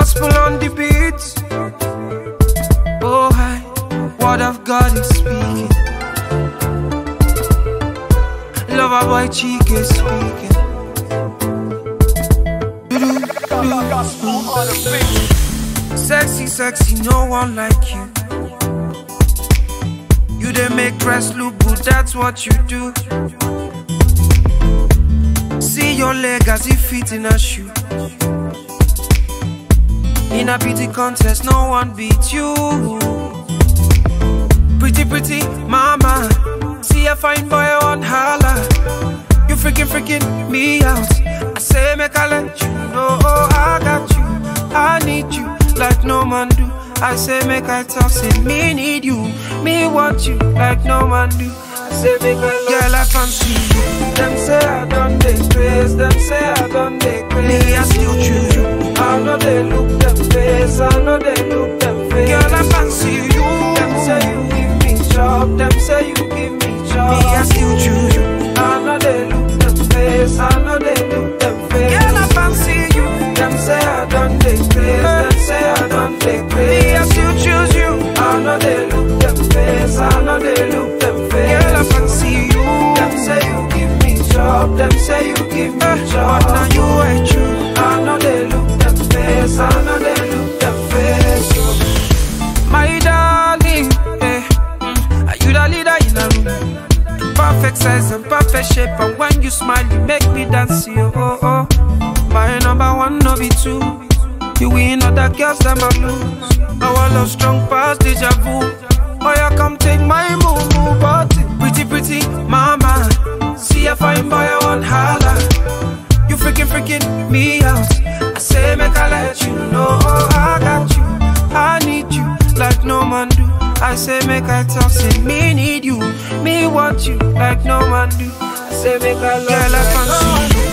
gospel on the beat. Oh, hi, word of God is speaking. Lover boy Chike is speaking. Sexy, sexy, no one like you. You they make dress look good, that's what you do. See your leg as if fit in a shoe. In a beauty contest, no one beats you. Pretty, pretty mama. See a fine boy on holla. You freaking, freaking me out. I say, make I let you know oh, I got you. I need you like no man do. I say, make I talk, say, me need you. Me want you like no man do. I say, make I love Girl, I fancy you. Them say I done they craze. Them say I done they know they look them face. I know they look them face. Girl, I fancy you. Them say you give me job. Them say you give me job. But now you ain't true. I know they look them face. I know they look them face. oh. My darling, eh, are you the leader in the room? Perfect size and perfect shape, and when you smile, you make me dance. You, oh, oh. My number one, no be two. You win other girls, them I lose. Our love strong past deja vu. Oh, yeah, come take my move, move, body. Pretty, pretty, mama. See a fine boy, I want holla. You freaking, freaking me out. I say, make I let you know oh, I got you. I need you like no man do. I say, make I talk, say, me need you. Me want you like no man do. I say, make I love I fancy you.